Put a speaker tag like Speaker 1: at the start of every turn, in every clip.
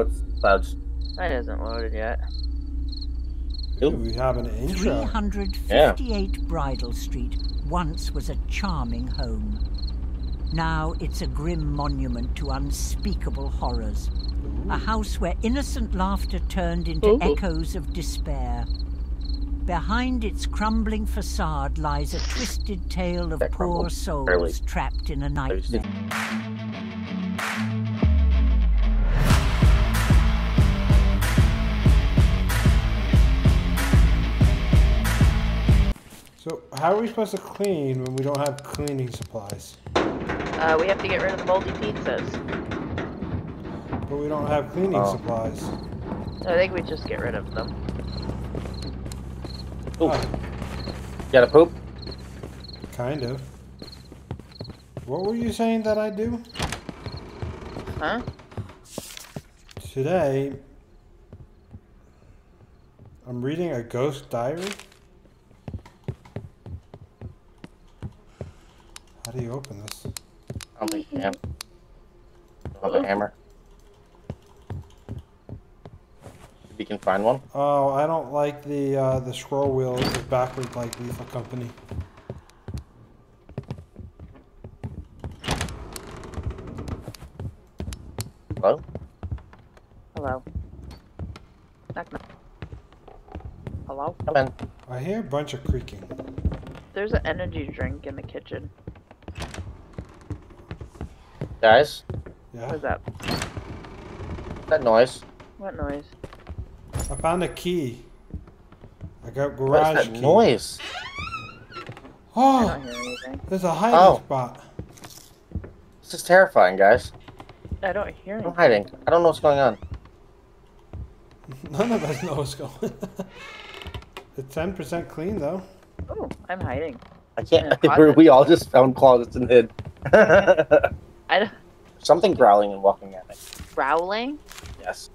Speaker 1: What's clouds?
Speaker 2: That isn't loaded yet.
Speaker 3: Ooh, we have an intro.
Speaker 4: 358 Bridal Street once was a charming home. Now it's a grim monument to unspeakable horrors. A house where innocent laughter turned into
Speaker 2: Ooh.
Speaker 4: echoes of despair. Behind its crumbling facade lies a twisted tale of
Speaker 1: That
Speaker 4: poor
Speaker 1: crumbled
Speaker 4: souls
Speaker 1: fairly-
Speaker 4: trapped in a nightmare.
Speaker 3: How are we supposed to clean when we don't have cleaning supplies?
Speaker 2: Uh, we have to get rid of the moldy pizzas.
Speaker 3: But we don't have cleaning
Speaker 1: Oh.
Speaker 3: supplies.
Speaker 2: I think we just get rid of them.
Speaker 1: Ooh.
Speaker 3: Oh,
Speaker 1: gotta poop?
Speaker 3: kind of. What were you saying that I do?
Speaker 2: Huh?
Speaker 3: Today, I'm reading a ghost diary. How do you open this?
Speaker 1: I don't think you can. Have a hammer. If you can find one.
Speaker 3: Oh, I don't like the uh, the scroll wheel is backwards like Lethal Company.
Speaker 1: Hello?
Speaker 2: Hello. Knock knock. Hello?
Speaker 1: Come in.
Speaker 3: I hear a bunch of creaking.
Speaker 2: There's an energy drink in the kitchen.
Speaker 1: Guys,
Speaker 3: Yeah,
Speaker 2: What is that?
Speaker 1: that noise.
Speaker 2: What noise?
Speaker 3: I found a key. I got
Speaker 1: What
Speaker 3: garage
Speaker 1: is that
Speaker 3: key.
Speaker 1: noise?
Speaker 2: Oh, I
Speaker 3: Oh,
Speaker 2: don't hear anything.
Speaker 3: there's a hiding
Speaker 1: Oh.
Speaker 3: spot.
Speaker 1: This is terrifying, guys.
Speaker 2: I don't hear anything.
Speaker 1: I'm hiding. I don't know what's going on.
Speaker 3: None of us know what's going. on. it's ten percent clean though.
Speaker 2: Oh, I'm hiding.
Speaker 1: I can't.
Speaker 2: Yeah,
Speaker 1: we all just found closets and hid.
Speaker 2: I don't-
Speaker 1: Something growling and walking at me.
Speaker 2: growling.
Speaker 1: Yes.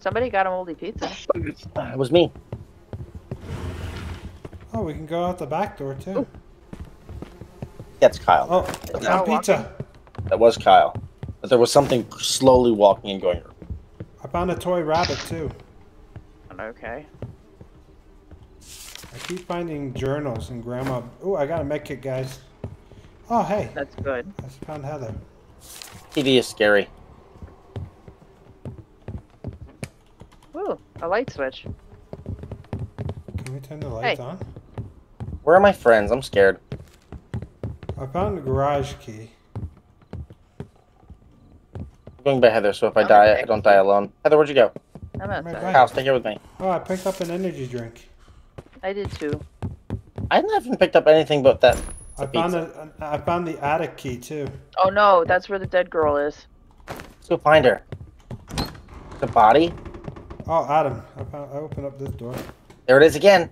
Speaker 2: Somebody got a moldy pizza.
Speaker 1: It was me.
Speaker 3: Oh, we can go out the back door too.
Speaker 1: That's Kyle.
Speaker 3: Oh,
Speaker 2: It's
Speaker 3: found
Speaker 2: not
Speaker 3: pizza.
Speaker 1: That was Kyle. But there was something slowly walking and going.
Speaker 3: I found a toy rabbit too.
Speaker 2: Okay.
Speaker 3: I keep finding journals and grandma. Oh, I got a med kit, guys. Oh, hey,
Speaker 2: That's good.
Speaker 3: I found Heather.
Speaker 1: TV is scary.
Speaker 2: Ooh, a light switch.
Speaker 3: Can we turn the lights
Speaker 2: Hey.
Speaker 3: on?
Speaker 1: Where are my friends? I'm scared.
Speaker 3: I found the garage key.
Speaker 1: I'm going by Heather, so if I
Speaker 2: I'm
Speaker 1: die,
Speaker 2: okay.
Speaker 1: I don't die alone. Heather, where'd you go?
Speaker 2: I'm
Speaker 3: my
Speaker 2: outside.
Speaker 3: God.
Speaker 1: Kyle, stay here with me.
Speaker 3: Oh, I picked up an energy drink.
Speaker 2: I did too.
Speaker 1: I haven't picked up anything but that. It's
Speaker 3: I
Speaker 1: a
Speaker 3: found
Speaker 1: pizza.
Speaker 3: a, I found the attic key too.
Speaker 2: Oh no, that's where the dead girl is.
Speaker 1: Let's go find her. The body?
Speaker 3: Oh, Adam, I found. I opened up this door.
Speaker 1: There it is again.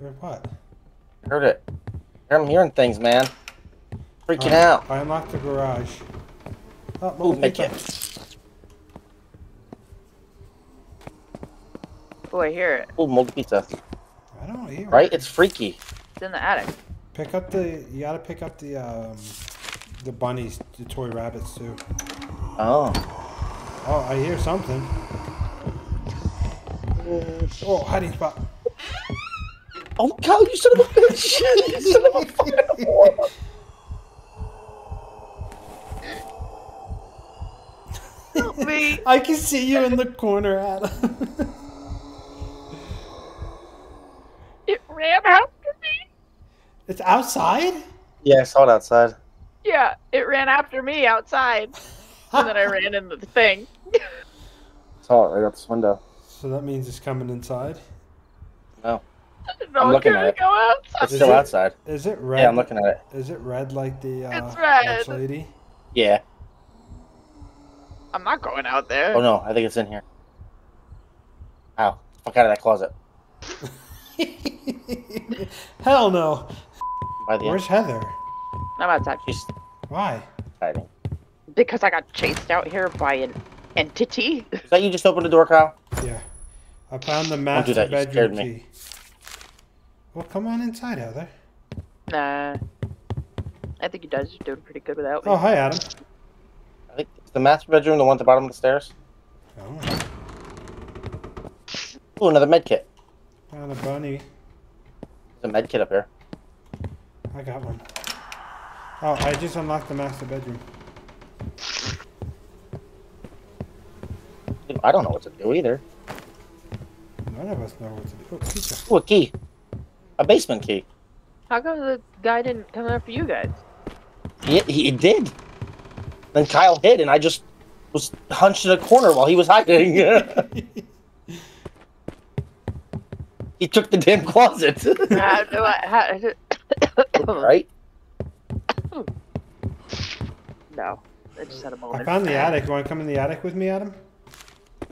Speaker 3: Heard what?
Speaker 1: Heard it. I'm hearing things, man. Freaking out.
Speaker 3: I unlocked the garage. Oh,
Speaker 1: Ooh,
Speaker 3: moldy
Speaker 1: make
Speaker 3: pizza.
Speaker 1: it.
Speaker 2: Oh, I hear it.
Speaker 1: Oh, moldy pizza.
Speaker 3: I don't hear. it.
Speaker 1: Right? It's freaky.
Speaker 2: It's in the attic.
Speaker 3: Pick up the. You gotta pick up the um, the bunnies, the toy rabbits too.
Speaker 1: Oh.
Speaker 3: Oh, I hear something. Oh, hiding spot.
Speaker 1: Oh, Kyle, you son of a bitch! you son of a fucking whore.
Speaker 2: Me.
Speaker 3: I can see you in the corner, Adam.
Speaker 2: It ran after me.
Speaker 3: It's outside.
Speaker 1: Yeah, I saw it outside.
Speaker 2: Yeah, it ran after me outside. And then I ran into the thing.
Speaker 1: Saw it right out this window.
Speaker 3: So that means it's coming inside.
Speaker 1: No.
Speaker 2: No,
Speaker 1: I'm looking at it.
Speaker 2: go outside?
Speaker 1: It's
Speaker 3: Is
Speaker 1: still
Speaker 3: it?
Speaker 1: outside.
Speaker 3: Is it red?
Speaker 1: Yeah, I'm looking at it.
Speaker 3: Is it red like the uh,
Speaker 2: It's red.
Speaker 3: Dutch lady?
Speaker 1: Yeah.
Speaker 2: I'm not going out there.
Speaker 1: Oh no, I think it's in here. Ow. Fuck out of that closet.
Speaker 3: Hell no.
Speaker 1: By the
Speaker 3: Where's Heather?
Speaker 2: I'm outside.
Speaker 1: She's
Speaker 3: Why?
Speaker 1: hiding.
Speaker 2: Because I got chased out here by an entity.
Speaker 1: Is that you just opened the door, Kyle?
Speaker 3: Yeah. I found the master
Speaker 1: do
Speaker 3: master
Speaker 1: that, you scared
Speaker 3: bedroom
Speaker 1: me.
Speaker 3: Well, come on inside, Heather.
Speaker 2: Nah. I think you guys are doing pretty good without me.
Speaker 3: Oh, hi, Adam.
Speaker 1: I think it's the master bedroom, the one at the bottom of the stairs.
Speaker 3: Oh,
Speaker 1: Ooh, another med kit.
Speaker 3: found a bunny.
Speaker 1: There's a med kit up here.
Speaker 3: I got one. Oh, I just unlocked the master bedroom.
Speaker 1: I don't know what to do either.
Speaker 3: None of us know what to do. Oh, pizza.
Speaker 1: Ooh, a key. A basement key.
Speaker 2: How come the guy didn't come after you guys?
Speaker 1: He, he did. Then Kyle hid, and I just was hunched in a corner while he was hiding. he took the damn closet.
Speaker 2: How do I? How,
Speaker 1: right?
Speaker 2: no, I just had a
Speaker 3: I
Speaker 2: moment.
Speaker 3: I found the attic. You want to come in the attic with me, Adam?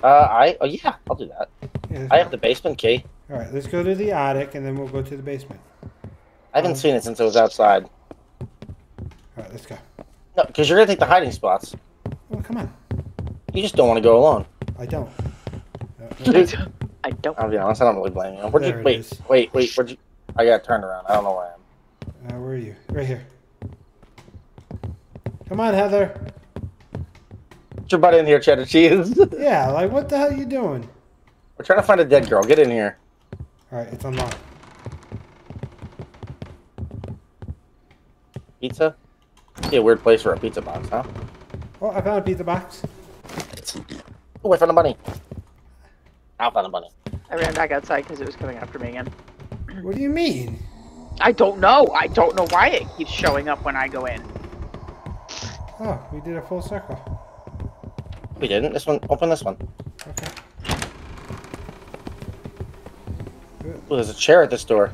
Speaker 1: Uh, I. Oh yeah, I'll do that.
Speaker 3: Yeah,
Speaker 1: I
Speaker 3: go.
Speaker 1: have the basement key.
Speaker 3: All right, let's go to the attic and then we'll go to the basement.
Speaker 1: I haven't seen it since it was outside.
Speaker 3: All right, let's go.
Speaker 1: No, because you're gonna take the hiding spots.
Speaker 3: Oh, come on.
Speaker 1: You just don't want to go alone.
Speaker 3: I don't. No, no.
Speaker 2: I don't.
Speaker 1: I'll be honest. I don't really blame you. Where'd
Speaker 3: There
Speaker 1: you
Speaker 3: it
Speaker 1: wait?
Speaker 3: is.
Speaker 1: Wait, wait. Where'd you? I got turned around. I don't know where I am.
Speaker 3: Uh, where are you? Right here. Come on, Heather.
Speaker 1: Get your butt in here, cheddar cheese.
Speaker 3: Yeah, like what the hell are you doing?
Speaker 1: We're trying to find a dead girl. Get in here.
Speaker 3: All right, it's unlocked.
Speaker 1: Pizza. Be a weird place for a pizza box, huh?
Speaker 3: Oh, I found a pizza box.
Speaker 1: Oh, I found a bunny. I found a bunny.
Speaker 2: I ran back outside because it was coming after me again.
Speaker 3: What do you mean?
Speaker 2: I don't know. I don't know why it keeps showing up when I go in.
Speaker 3: Oh, we did a full circle.
Speaker 1: We didn't. This one. Open this one.
Speaker 3: Okay.
Speaker 1: Oh, there's a chair at this door.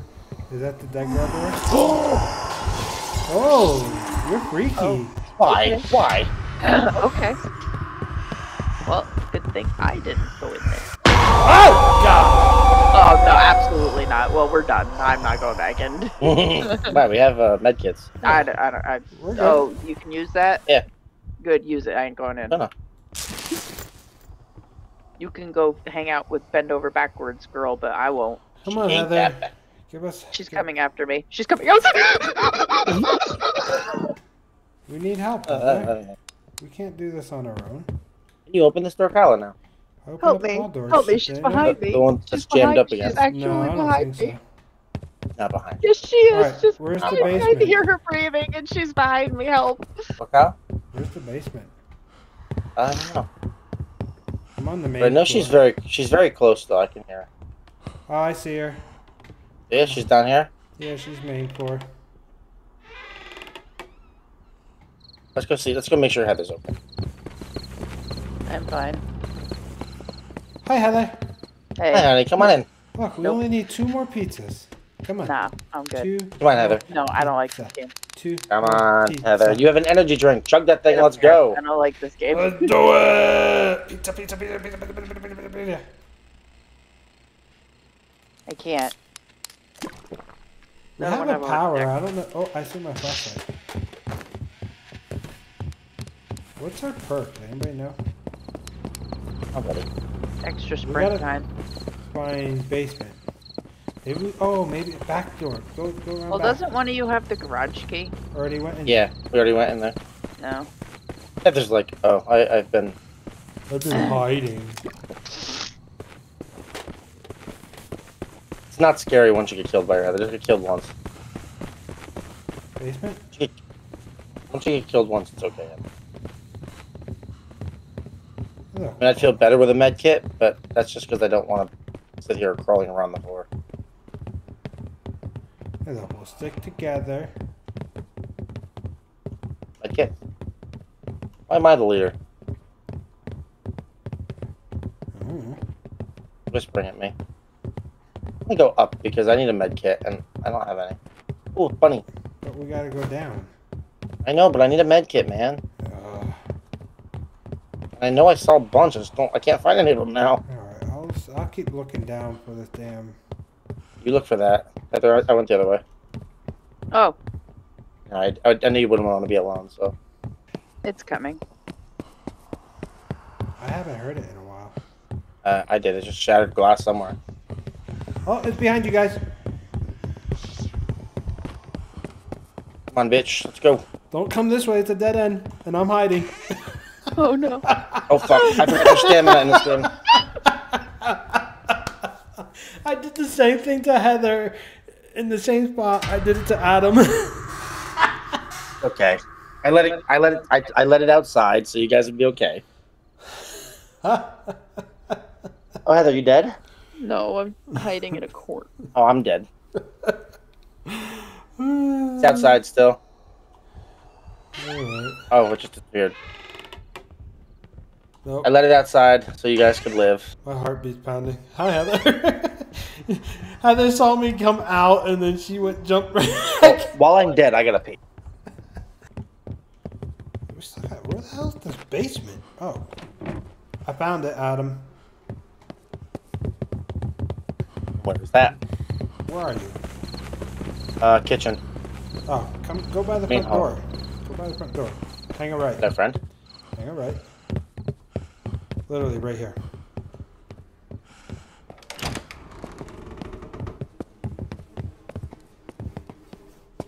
Speaker 3: Is that the dead girl door? Oh, you're freaky.
Speaker 2: Oh.
Speaker 1: Why?
Speaker 2: Okay.
Speaker 1: Why?
Speaker 2: okay. Well, good thing I didn't go in there.
Speaker 1: Oh
Speaker 2: Oh no, absolutely not. Well, we're done. I'm not going back in.
Speaker 1: God! wow, we have uh, med kits.
Speaker 2: I don't. I don't. I,
Speaker 3: We're good.
Speaker 2: oh, you can use that.
Speaker 1: Yeah.
Speaker 2: Good. Use it. I ain't going in.
Speaker 1: No, no.
Speaker 2: You can go hang out with bend over backwards girl, but I won't.
Speaker 3: Come on,
Speaker 1: Ain't
Speaker 3: Heather. Give us.
Speaker 2: She's
Speaker 3: give-
Speaker 2: coming after me. She's coming.
Speaker 3: We need help.
Speaker 1: Uh, uh, uh,
Speaker 3: We can't do this on our own.
Speaker 1: Can you open this door, Kyla, now?
Speaker 3: Open
Speaker 2: Help me.
Speaker 3: doors.
Speaker 2: Help me. She's behind me.
Speaker 1: the one
Speaker 2: She's
Speaker 1: jammed
Speaker 2: behind-
Speaker 1: up against.
Speaker 2: She's actually
Speaker 3: No,
Speaker 2: behind me.
Speaker 3: so.
Speaker 1: Not behind.
Speaker 2: Yes, she is.
Speaker 3: Alright,
Speaker 2: Just
Speaker 3: where's the
Speaker 2: I, I hear her breathing, and she's behind me. Help!
Speaker 1: What, Kyle?
Speaker 3: Where's the basement?
Speaker 1: I don't know.
Speaker 3: I'm on the main.
Speaker 1: But I know she's very, she's very close though. I can hear her.
Speaker 3: Oh, I see her.
Speaker 1: Yeah, she's down here.
Speaker 3: Yeah, she's main floor.
Speaker 1: Let's go see. Let's go make sure Heather's open.
Speaker 2: I'm fine.
Speaker 3: Hi, Heather.
Speaker 2: Hey.
Speaker 1: Hi, Arnie. Come on in.
Speaker 3: Look, we
Speaker 2: nope.
Speaker 3: only need two more pizzas. Come on.
Speaker 2: Nah, I'm good.
Speaker 3: Two,
Speaker 1: Come on, Heather.
Speaker 2: No, I don't like this game.
Speaker 3: Two.
Speaker 1: Come on,
Speaker 3: pizza.
Speaker 1: Heather. You have an energy drink. Chug that thing. Let's
Speaker 2: care.
Speaker 1: go.
Speaker 2: I don't like this game.
Speaker 3: Let's do it. Pizza, pizza, pizza, pizza, pizza, pizza, pizza, pizza.
Speaker 2: I can't. No,
Speaker 3: I
Speaker 2: have
Speaker 3: a power. I don't know. Oh, I see my flashlight. What's our perk? Anybody know?
Speaker 1: I'm ready.
Speaker 2: Extra
Speaker 3: We
Speaker 2: sprint
Speaker 3: gotta-
Speaker 2: time.
Speaker 3: Find basement. Maybe. Oh, maybe a back door. Go, go around
Speaker 2: Well,
Speaker 3: back.
Speaker 2: doesn't one of you have the garage key?
Speaker 3: Already went in.
Speaker 1: Yeah, we already went in there.
Speaker 2: No.
Speaker 1: there's like, oh, I, I've been.
Speaker 3: I've been hiding.
Speaker 1: It's not scary once you get killed by her. Heather. Just get killed once.
Speaker 3: Basement.
Speaker 1: Once you get killed once, it's okay. I mean, I'd feel better with a med kit, but that's just because I don't want to sit here crawling around the floor.
Speaker 3: Hello. We'll stick together.
Speaker 1: Med kit. Why am I the leader? Mm-hmm.
Speaker 3: Oh.
Speaker 1: Whispering at me. Let me go up because I need a med kit and I don't have any. Ooh, funny.
Speaker 3: But we gotta go down.
Speaker 1: I know, but I need a med kit, man. I know I saw a bunch. I just don't. I can't find any of them now.
Speaker 3: all right. I'll I'll keep looking down for this damn.
Speaker 1: You look for that. I I went the other way.
Speaker 2: Oh,
Speaker 1: I, I, I knew you wouldn't want to be alone, so.
Speaker 2: it's coming.
Speaker 3: I haven't heard it in a while.
Speaker 1: Uh, I did. It just shattered glass somewhere.
Speaker 3: Oh, it's behind you guys.
Speaker 1: Come on, bitch. Let's go.
Speaker 3: Don't come this way. It's a dead end, and I'm hiding.
Speaker 2: Oh no.
Speaker 1: Oh fuck! I forgot your stamina in this game.
Speaker 3: I did the same thing to Heather in the same spot. I did it to Adam.
Speaker 1: Okay. I let it. I let it. I, I let it outside, so you guys would be okay. Oh, Heather, you dead?
Speaker 2: No, I'm hiding in a corner.
Speaker 1: Oh, I'm dead. It's outside still.
Speaker 3: Alright.
Speaker 1: Oh, it just disappeared.
Speaker 3: Nope.
Speaker 1: I let it outside so you guys could live.
Speaker 3: My heartbeat's pounding. Hi, Heather. Heather saw me come out and then she went jump right back.
Speaker 1: While I'm dead, I gotta pee.
Speaker 3: We still got- Where the hell's this basement? Oh. I found it, Adam.
Speaker 1: What is that?
Speaker 3: Where are you?
Speaker 1: Uh, kitchen.
Speaker 3: Oh, come go by the
Speaker 1: Main
Speaker 3: front
Speaker 1: hall.
Speaker 3: door. Go by the front door. Hang a right.
Speaker 1: Is that friend?
Speaker 3: Hang a right. Literally right here.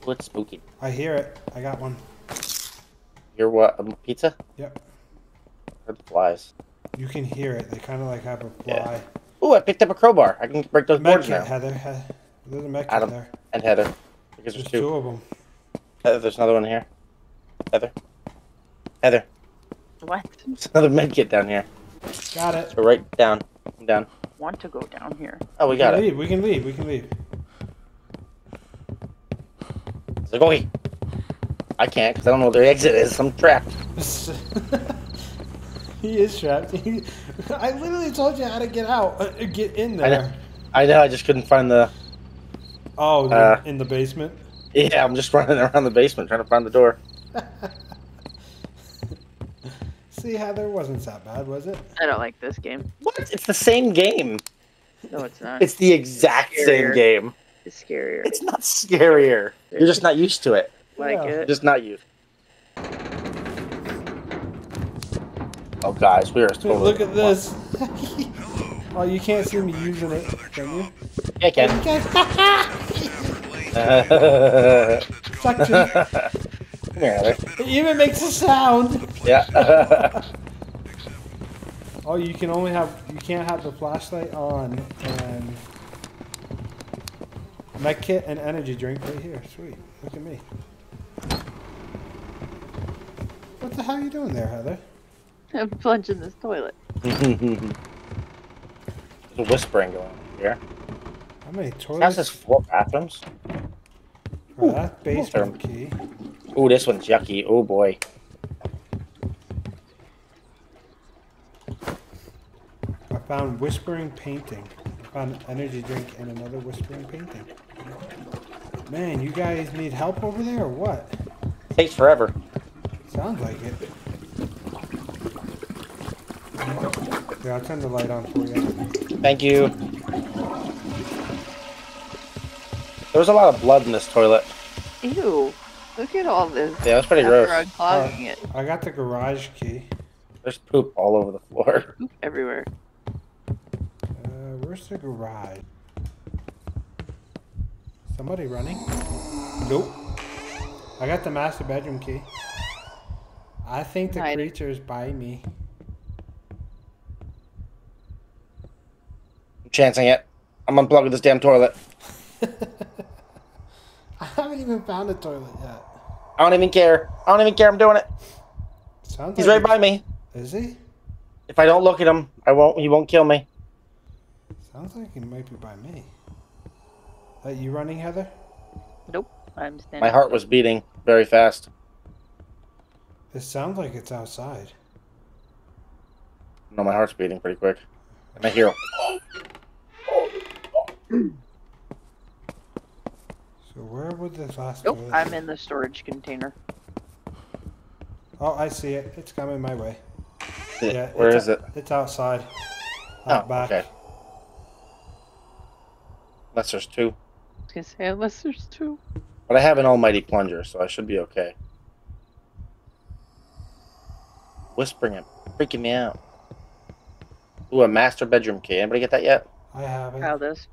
Speaker 1: What's spooky?
Speaker 3: I hear it. I got one.
Speaker 1: You're what? Um, pizza?
Speaker 3: Yep.
Speaker 1: Or the flies?
Speaker 3: You can hear it. They kind of like have a
Speaker 1: Yeah.
Speaker 3: fly.
Speaker 1: Ooh, I picked up a crowbar. I can break those boards
Speaker 3: Medkit,
Speaker 1: now.
Speaker 3: Heather. He- There's a medkit
Speaker 1: Adam.
Speaker 3: there.
Speaker 1: And Heather. Because
Speaker 3: There's
Speaker 1: there's
Speaker 3: two
Speaker 1: two.
Speaker 3: of them.
Speaker 1: Heather, there's another one here. Heather. Heather.
Speaker 2: What?
Speaker 1: There's another med kit down here.
Speaker 3: Got it.
Speaker 1: So right down. I'm down.
Speaker 2: Want to go down here?
Speaker 1: Oh, we
Speaker 3: We
Speaker 1: got it.
Speaker 3: leave. We can leave. We can leave.
Speaker 1: It's like, okay. I can't because I don't know where the exit is. I'm trapped.
Speaker 3: he is trapped. I literally told you how to get out. Uh, get in
Speaker 1: I know.
Speaker 3: there.
Speaker 1: I know. I just couldn't find the.
Speaker 3: Oh,
Speaker 1: Uh,
Speaker 3: in the basement.
Speaker 1: Yeah, I'm just running around the basement trying to find the door.
Speaker 3: See, Heather wasn't that bad, was it?
Speaker 2: I don't like this game.
Speaker 1: What? It's the same game.
Speaker 2: No, it's not.
Speaker 1: It's the exact same game.
Speaker 2: It's scarier.
Speaker 1: It's not scarier. You're just not used to it.
Speaker 2: like
Speaker 3: Yeah.
Speaker 1: You're
Speaker 2: it.
Speaker 1: just not used. Oh, guys, we are totally.
Speaker 3: Look at this. oh, you can't see me using it, can you?
Speaker 1: Yeah,
Speaker 3: You
Speaker 1: Ken.
Speaker 3: can. Suction.
Speaker 1: Come here, Heather.
Speaker 3: It even makes a sound.
Speaker 1: Yeah.
Speaker 3: Oh, you can only have you can't have the flashlight on and med kit and energy drink right here. Sweet. Look at me. What the hell are you doing there, Heather?
Speaker 2: I'm plunging this toilet.
Speaker 1: There's a whispering going on here.
Speaker 3: How many
Speaker 1: This house
Speaker 3: toilets?
Speaker 1: four bathrooms.
Speaker 3: Oh, that basement key.
Speaker 1: Ooh, this one's yucky. Oh boy.
Speaker 3: Found whispering painting. Found an energy drink and another whispering painting. Man, you guys need help over there or what?
Speaker 1: Takes forever.
Speaker 3: Sounds like it. Yeah, I'll turn the light on for you.
Speaker 1: Thank you. There was a lot of blood in this toilet.
Speaker 2: Ew. Look at all this.
Speaker 1: Yeah, that's pretty
Speaker 2: After
Speaker 1: gross.
Speaker 2: unclogging it.
Speaker 3: I got the garage key.
Speaker 1: There's poop all over the floor.
Speaker 2: Poop everywhere.
Speaker 3: Where's the garage? Somebody running? Nope. I got the master bedroom key. I think the
Speaker 2: creature
Speaker 3: is by me.
Speaker 1: I'm chancing it. I'm unplugging this damn toilet.
Speaker 3: I haven't even found a toilet yet.
Speaker 1: I don't even care. I don't even care. I'm doing it.
Speaker 3: Sounds
Speaker 1: He's
Speaker 3: like
Speaker 1: right by me.
Speaker 3: Is he?
Speaker 1: If I don't look at him, I won't. He won't kill me.
Speaker 3: Sounds like he might be by me. Are you running, Heather?
Speaker 2: Nope. I'm standing.
Speaker 1: My heart was beating very fast.
Speaker 3: It sounds like it's outside.
Speaker 1: No, my heart's beating pretty quick. And I hear.
Speaker 3: So where would this last
Speaker 2: Nope.
Speaker 3: toilet
Speaker 2: I'm in the storage container.
Speaker 3: Oh, I see it. It's coming my way. Yeah,
Speaker 1: Where
Speaker 3: it's
Speaker 1: is
Speaker 3: o-
Speaker 1: it?
Speaker 3: It's outside.
Speaker 1: Oh,
Speaker 3: back.
Speaker 1: okay. Unless there's two.
Speaker 2: I was gonna say unless there's two.
Speaker 1: But I have an almighty plunger, so I should be okay. Whispering it, freaking me out. Ooh, a master bedroom key. Anybody get that yet?
Speaker 3: I have it.
Speaker 2: How this?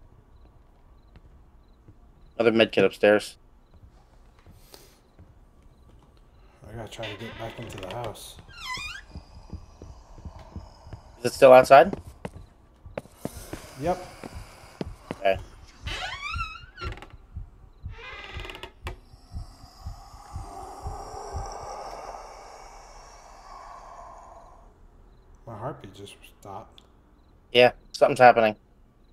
Speaker 1: Another med kit upstairs.
Speaker 3: I gotta try to get back into the house.
Speaker 1: Is it still outside?
Speaker 3: Yep. My heartbeat just stopped.
Speaker 1: Yeah, something's happening.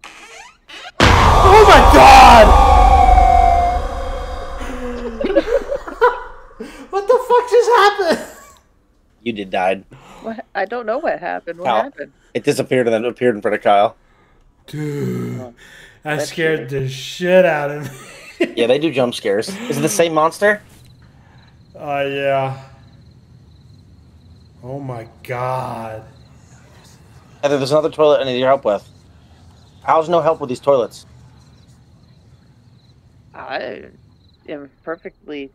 Speaker 3: Oh my god! what the fuck just happened?
Speaker 1: You did died.
Speaker 2: What? I don't know what happened. What
Speaker 1: Ow.
Speaker 2: happened?
Speaker 1: It disappeared and then appeared in front of Kyle.
Speaker 3: Dude, oh, that
Speaker 2: That's
Speaker 3: scared the shit out of me.
Speaker 1: Yeah, they do jump scares. Is it the same monster?
Speaker 3: Oh yeah. Oh my god.
Speaker 1: Heather, there's another toilet I need your help with. How's no help with these toilets?
Speaker 2: I am perfectly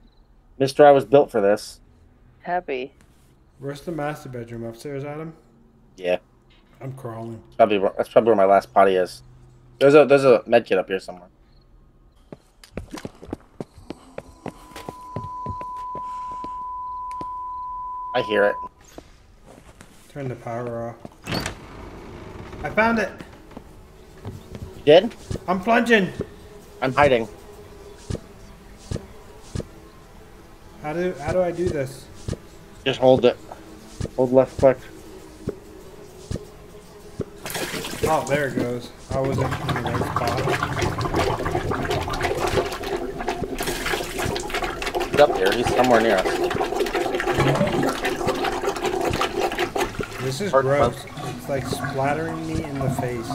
Speaker 1: Mister, I was built for this.
Speaker 2: happy.
Speaker 3: Where's the master bedroom upstairs, Adam?
Speaker 1: Yeah,
Speaker 3: I'm crawling.
Speaker 1: probably where- that's probably where my last potty is. There's a there's a med kit up here somewhere. I hear it.
Speaker 3: Turn the power off. I found it.
Speaker 1: You did?
Speaker 3: I'm plunging.
Speaker 1: I'm hiding.
Speaker 3: How do how do I do this?
Speaker 1: Just hold it. Hold left click.
Speaker 3: Oh, there it goes. I wasn't in the right spot.
Speaker 1: He's up here. He's somewhere near us.
Speaker 3: This is
Speaker 1: Hard
Speaker 3: gross. It's like splattering me in the face.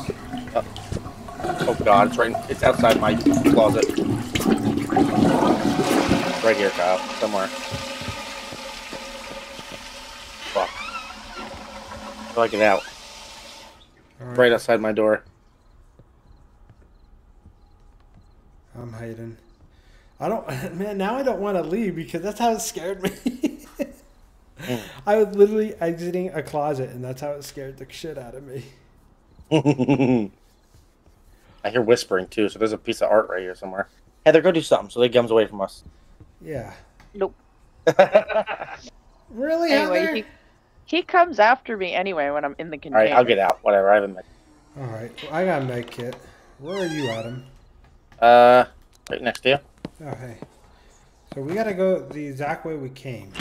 Speaker 1: Oh, oh god, it's right. It's outside my closet. Right here, Kyle. Somewhere. Fuck. How do I get out?
Speaker 3: Right,
Speaker 1: Right outside my door.
Speaker 3: I'm hiding. I don't, man. Now I don't want to leave because that's how it scared me. I was literally exiting a closet, and that's how it scared the shit out of me.
Speaker 1: I hear whispering too, so there's a piece of art right here somewhere. Heather, go do something so they comes away from us.
Speaker 3: Yeah.
Speaker 2: Nope.
Speaker 3: Really,
Speaker 2: Anyway,
Speaker 3: Heather?
Speaker 2: he, he comes after me anyway when I'm in the
Speaker 1: All
Speaker 2: container.
Speaker 1: right, I'll get out. Whatever. I haven't.
Speaker 3: All right. Well, I got a med kit. Where are you, Adam?
Speaker 1: Uh, right next to you.
Speaker 3: Okay. So we gotta go the exact way we came.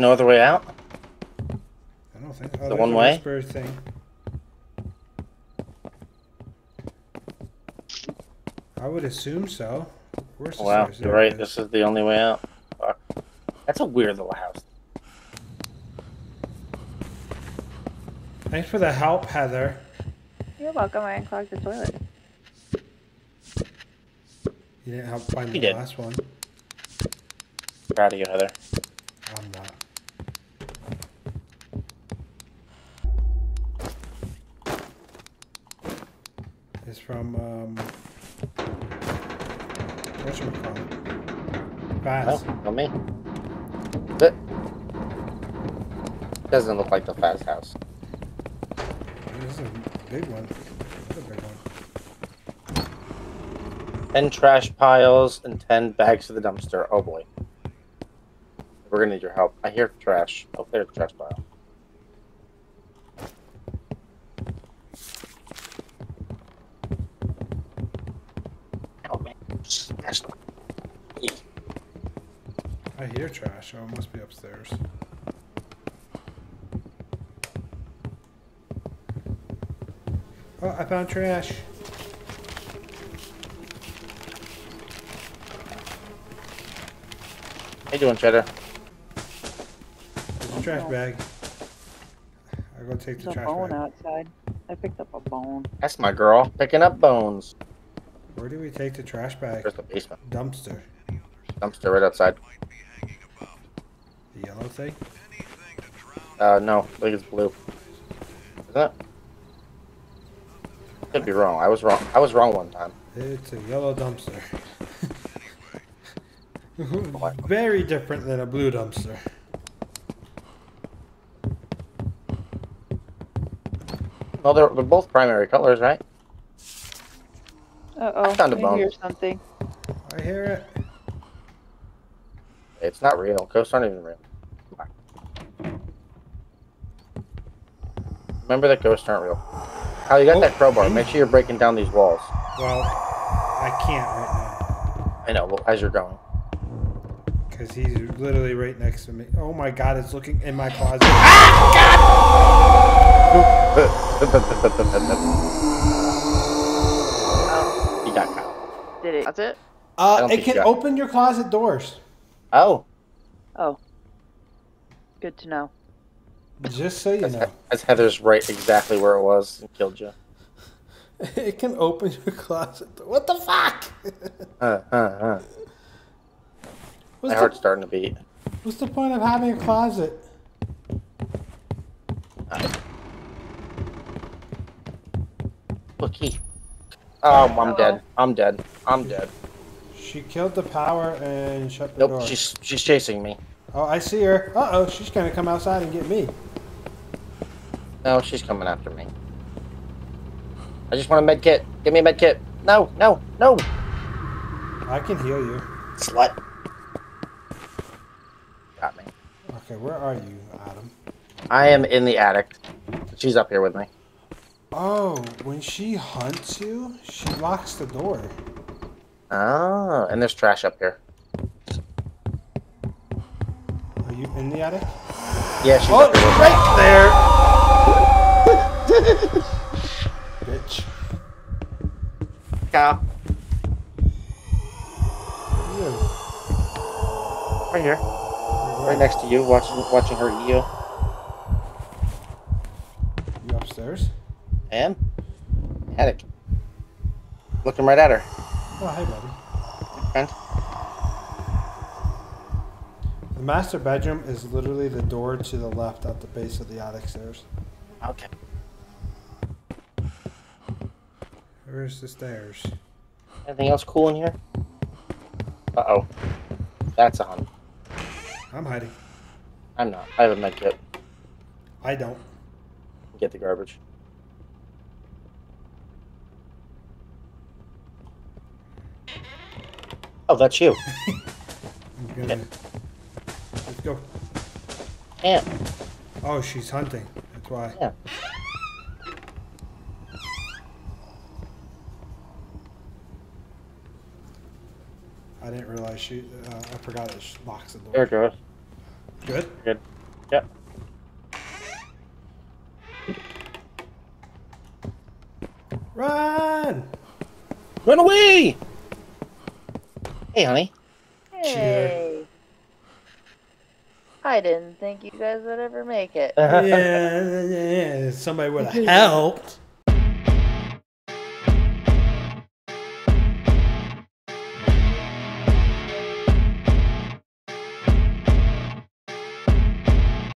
Speaker 1: No other way out.
Speaker 3: I don't think. Oh,
Speaker 1: The
Speaker 3: there's
Speaker 1: one way?
Speaker 3: thing. I would assume so. Where's the
Speaker 1: wow, you're right.
Speaker 3: is.
Speaker 1: This is the only way out. Fuck. That's a weird little house.
Speaker 3: Thanks for the help, Heather.
Speaker 2: You're welcome. I unclogged the toilet.
Speaker 3: You didn't help find
Speaker 1: You
Speaker 3: the
Speaker 1: did.
Speaker 3: last one.
Speaker 1: Proud of you, Heather.
Speaker 3: I'm not. It's from um. Whatchamacallit? Fast.
Speaker 1: No, not me. But doesn't look like the fast house.
Speaker 3: This is a big one. This is a big one.
Speaker 1: Ten trash piles and ten bags to the dumpster. Oh boy. We're gonna need your help. I hear trash. Oh, there's the trash pile. Oh man. Trash.
Speaker 3: I hear trash. Oh, it must be upstairs. Oh, I found trash.
Speaker 1: How you doing, Cheddar?
Speaker 3: There's a trash bag. I go take the
Speaker 2: There's a
Speaker 3: trash
Speaker 2: bone
Speaker 3: bag.
Speaker 2: outside. I picked up a bone.
Speaker 1: That's my girl. Picking up bones.
Speaker 3: Where do we take the trash bag?
Speaker 1: There's the basement.
Speaker 3: Dumpster.
Speaker 1: Dumpster right outside.
Speaker 3: The yellow thing?
Speaker 1: Uh, no. I think it's blue. Isn't it? Could be wrong. I was wrong. I was wrong one time.
Speaker 3: It's a yellow dumpster. Very different than a blue dumpster.
Speaker 1: Well, they're, they're both primary colors, right?
Speaker 2: Uh oh.
Speaker 1: I found a
Speaker 2: I
Speaker 1: bone.
Speaker 2: hear something.
Speaker 3: I hear it.
Speaker 1: It's not real. Ghosts aren't even real. Remember that ghosts aren't real. How you got
Speaker 3: Oh,
Speaker 1: that crowbar? Make sure you're breaking down these walls.
Speaker 3: Well, I can't right now.
Speaker 1: I know. Well, as you're going.
Speaker 3: because he's literally right next to me. Oh my god, it's looking in my closet.
Speaker 2: Oh, did it? That's it?
Speaker 3: Uh, it
Speaker 1: think you
Speaker 3: can open your closet doors.
Speaker 1: Oh,
Speaker 2: Oh. Good to know.
Speaker 3: Just so you
Speaker 1: that's,
Speaker 3: know,
Speaker 1: As Heather's right exactly where it was and killed you.
Speaker 3: it can open your closet. door. What the fuck?
Speaker 1: Uh, uh, uh. My
Speaker 3: What's
Speaker 1: heart's starting to beat.
Speaker 3: what's the point of having a closet?
Speaker 1: Looky. Oh, I'm
Speaker 2: Uh-oh.
Speaker 1: dead. I'm dead. I'm dead.
Speaker 3: She killed the power and shut the
Speaker 1: Nope,
Speaker 3: door.
Speaker 1: she's she's chasing me.
Speaker 3: Oh, I see her. Uh oh, she's gonna come outside and get me.
Speaker 1: No, she's coming after me. I just want a med kit. Give me a med kit. No, no, no.
Speaker 3: I can heal you.
Speaker 1: Slut. Got me.
Speaker 3: Okay, where are you, Adam?
Speaker 1: I am in the attic. She's up here with me.
Speaker 3: Oh, when she hunts you, she locks the door.
Speaker 1: Oh, and there's trash up here.
Speaker 3: Are you in the attic?
Speaker 1: Yeah, she's
Speaker 3: Oh, right there! Bitch.
Speaker 1: Cow.
Speaker 3: You.
Speaker 1: Right here. Right next to you, watching watching her eat you.
Speaker 3: You upstairs?
Speaker 1: And attic. Looking right at her.
Speaker 3: Oh, hey, buddy.
Speaker 1: Friend.
Speaker 3: The master bedroom is literally the door to the left at the base of the attic stairs.
Speaker 1: Okay.
Speaker 3: Where's the stairs?
Speaker 1: Anything else cool in here? Uh oh. That's a hunt.
Speaker 3: I'm hiding.
Speaker 1: I'm not. I have a med kit.
Speaker 3: I don't.
Speaker 1: Get the garbage. Oh, that's you.
Speaker 3: I'm gonna. Let's go.
Speaker 1: Ant.
Speaker 3: Oh, she's hunting. That's why.
Speaker 1: Yeah.
Speaker 3: I didn't realize she. Uh, I forgot it locks the
Speaker 1: There
Speaker 3: door.
Speaker 1: it goes.
Speaker 3: Good.
Speaker 1: Good. Yep.
Speaker 3: Run!
Speaker 1: Run away! Hey, honey.
Speaker 2: Hey. I didn't think you guys would ever make it. Uh-huh.
Speaker 3: yeah, yeah, yeah, somebody would have helped.